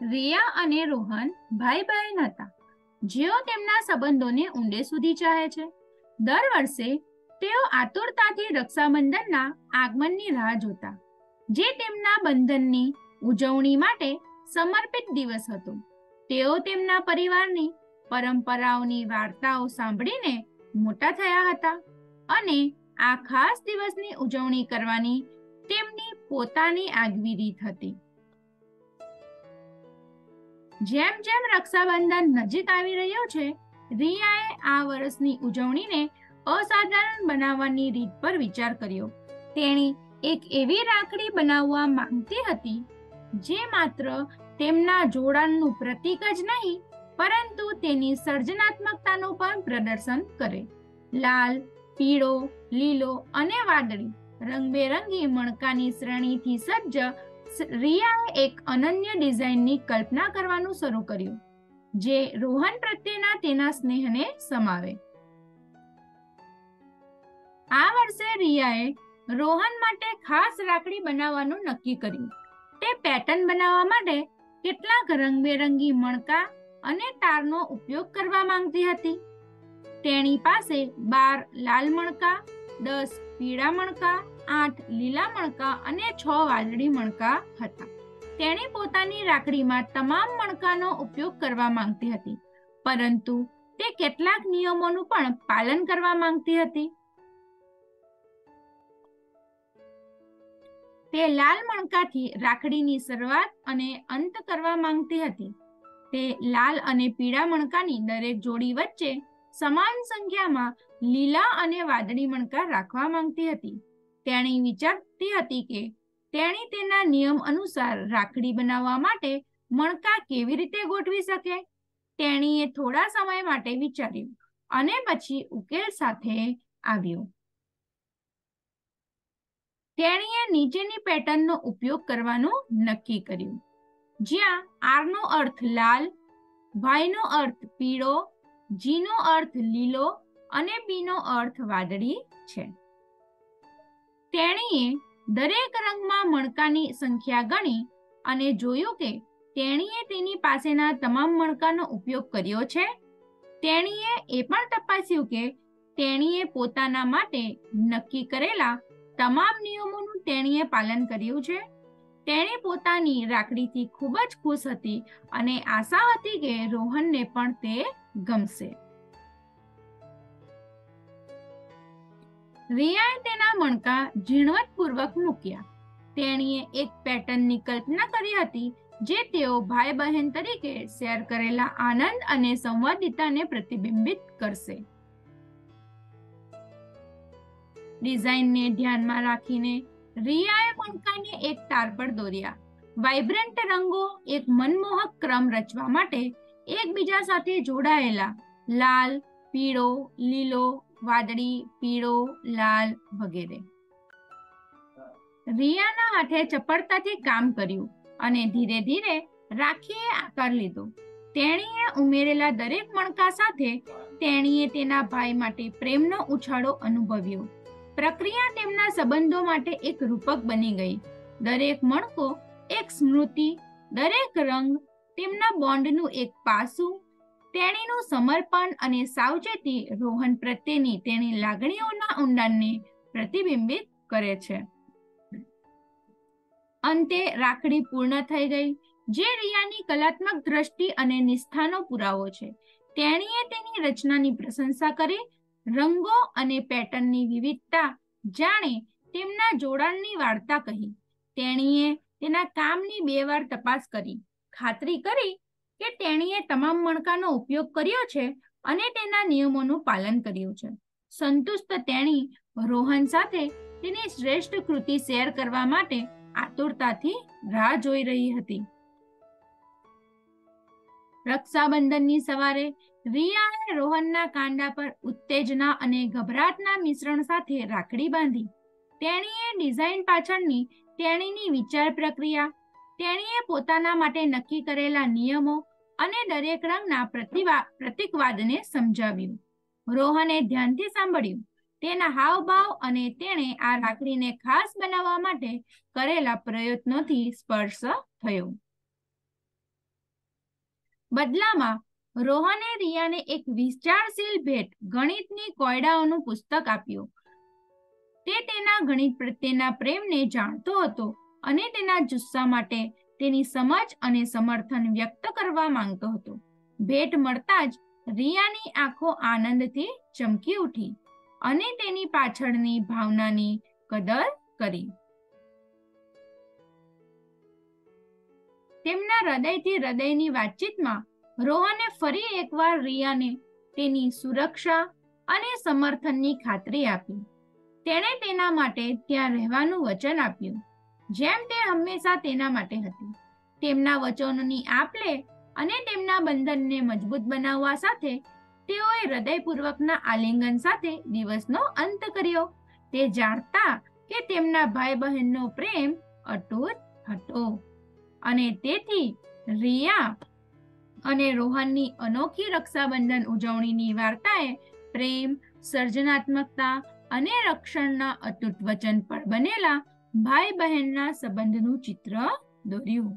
રિયા અને રોહન ભાઈ બહેન હતા જેઓ તેમના સંબંધોને ઊંડે સુધી ચાહે છે. દર વર્ષે તેઓ આતુરતાથી રક્ષાબંધનના આગમનની રાહ જોતા, જે તેમના બંધનની ઉજવણી માટે સમર્પિત દિવસ હતો. તેઓ તેમના પરિવારની પરંપરાઓની વાર્તાઓ સાંભળીને મોટા થયા હતા અને આ ખાસ દિવસની ઉજવણી કરવાની તેમની પોતાની આગવી રીત હતી. જેમ જેમ રક્ષાબંધન નજીક આવી રહ્યો છે, રિયાએ આ વર્ષની ઉજવણીને અસાધારણ બનાવવાની રીત પર વિચાર કર્યો. તેણી એક એવી રાખડી બનાવવા માંગતી હતી, જે માત્ર તેમના જોડાણનું પ્રતીક જ નહીં, પરંતુ તેની સર્જનાત્મકતાનું પણ પ્રદર્શન કરે. લાલ, પીળો, લીલો અને વાદળી રંગબેરંગી મણકાની શ્રેણીથી સજ્જ રિયાએ એક અનન્ય ડિઝાઇનની કલ્પના કરવાનું શરૂ કર્યું, જે રોહન પ્રત્યેના તેના સ્નેહને સમાવે. આ વર્ષે રિયાએ રોહન માટે ખાસ રાખડી બનાવવાનું નક્કી કર્યું. તે પેટર્ન બનાવવા માટે કેટલાક રંગબેરંગી મણકા અને તારનો ઉપયોગ કરવા માંગતી હતી. તેણી પાસે બાર લાલ મણકા દસ પીળા મણકા, આઠ લીલા મણકા અને છ વાદળી મણકા હતા. તેણે પોતાની રાખડીમાં તમામ મણકાનો ઉપયોગ કરવા માંગતી હતી, પરંતુ તે કેટલાક નિયમોનું પણ પાલન કરવા માંગતી હતી. તે લાલ મણકાથી રાખડીની શરૂઆત અને અંત કરવા માંગતી હતી. તે લાલ અને પીળા મણકાની દરેક જોડી વચ્ચે સમાન સંખ્યામાં લીલા અને વાદળી મણકા રાખવા માંગતી હતી. તેણી વિચારતી હતી કે તેણી તેના નિયમ અનુસાર રાખડી બનાવવા માટે મણકા કેવી રીતે ગોઠવી શકે? તેણીએ થોડા સમય માટે વિચાર્યું અને પછી ઉકેલ સાથે આવ્યું. તેણીએ નીચેની પેટર્નનો ઉપયોગ કરવાનું નક્કી કર્યું. જ્યાં આર નો અર્થ લાલ વાય નો અર્થ પીળો જી નો અર્થ લીલો અને બીનો અર્થ વાદળી છે. તેણીએ દરેક રંગમાં મણકાની સંખ્યા ગણી અને જોયું કે તેણીએ તેની પાસેના તમામ મણકાનો ઉપયોગ કર્યો છે. તેણીએ એ પણ તપાસ્યું કે તેણીએ પોતાના માટે નક્કી કરેલા તમામ નિયમોનું તેણીએ પાલન કર્યું છે. તેણે પોતાની રાખડીથી ખૂબ જ ખુશ હતી અને આશા હતી કે રોહનને પણ તે ગમશે. રિયાએ તેના મણકા ઝીણવટપૂર્વક મૂક્યા. તેણીએ એક પેટર્નની કલ્પના કરી હતી, જે તેઓ ભાઈ બહેન તરીકે શેર કરેલા આનંદ અને સંવાદિતાને પ્રતિબિંબિત કરશે. ડિઝાઇનને ધ્યાનમાં રાખીને રિયાએ મણકાને એક તાર પર દોર્યા. વાઇબ્રન્ટ રંગો એક મનમોહક ક્રમ રચવા માટે એકબીજા સાથે જોડાયેલા. લાલ, પીળો, લીલો વાદળી, પીળો, લાલ વગેરે. રિયાના હાથે ચપળતાથી કામ કર્યું અને ધીરે ધીરે રાખીએ આકાર લીધો. તેણીએ ઉમેરેલા દરેક મણકા સાથે તેણીએ તેના ભાઈ માટે પ્રેમનો ઉછાળો અનુભવ્યો. પ્રક્રિયા તેમના સંબંધો માટે એક રૂપક બની ગઈ. દરેક મણકો એક સ્મૃતિ, દરેક રંગ તેમના બોન્ડનું એક પાસું તેણીનું સમર્પણ અને સાવચેતી રોહન પ્રત્યેની તેની લાગણીઓના ઊંડાણને પ્રતિબિંબિત કરે છે. અંતે રાખડી પૂર્ણ થઈ ગઈ. જે રિયાની કલાત્મક દ્રષ્ટિ અને નિષ્ઠાનો પુરાવો છે. તેણીએ તેની રચનાની પ્રશંસા કરી. રંગો અને પેટર્નની વિવિધતા જાણે તેમના જોડાણની વાર્તા કહી. તેણીએ તેના કામની બે વાર તપાસ કરી. ખાતરી કરી કે તેણીએ તમામ મણકાનો ઉપયોગ કર્યો છે અને તેના નિયમોનું પાલન કર્યું છે. સંતુષ્ટ તેણી રોહન સાથે તેની શ્રેષ્ઠ કૃતિ શેર કરવા માટે આતુરતાથી રાહ જોઈ રહી હતી. રક્ષાબંધનની સવારે રિયાએ રોહનના કાંડા પર ઉત્તેજના અને ગભરાટના મિશ્રણ સાથે રાખડી બાંધી. તેણીએ ડિઝાઇન પાછળની તેણીની વિચાર પ્રક્રિયા, તેણીએ પોતાના માટે નક્કી કરેલા નિયમો અને દરેક રંગના પ્રતિકવાદને સમજાવ્યું. રોહને ધ્યાનથી સાંભળ્યું. તેના હાવભાવ અને તેણે આ રાખડીને ખાસ બનાવવા માટે કરેલા પ્રયત્નોથી સ્પર્શ થયો. બદલામાં, રોહને રિયાને એક વિચારશીલ ભેટ ગણિતની કોયડાઓનું પુસ્તક આપ્યું. તે તેના ગણિત પ્રત્યેના પ્રેમને જાણતો હતો અને તેના જુસ્સા માટે તેની સમજ અને સમર્થન વ્યક્ત કરવા માંગતો હતો. ભેટ મળતા જ રિયાની આંખો આનંદથી ચમકી ઉઠી અને તેની પાછળની ભાવનાની કદર કરી. તેમના હૃદયથી હૃદયની વાતચીતમાં રોહને ફરી એકવાર રિયાને તેની સુરક્ષા અને સમર્થનની ખાતરી આપી. તેણે તેના માટે ત્યાં રહેવાનું વચન આપ્યું. જેમ તે હંમેશા તેના માટે હતી. તેમના વચનોની આપલે અને તેમના બંધનને મજબૂત બનાવવા સાથે તેઓએ હૃદયપૂર્વકના આલિંગન સાથે દિવસનો અંત કર્યો. તે જાણતા કે તેમના ભાઈ બહેનનો પ્રેમ અટૂટ હતો. અને તેથી રિયા અને રોહનની અનોખી રક્ષાબંધન ઉજવણીની વાર્તાએ પ્રેમ, સર્જનાત્મકતા અને રક્ષણના અતૂટ વચન પર બનેલા ભાઈ બહેનના સંબંધનું ચિત્ર દોર્યું.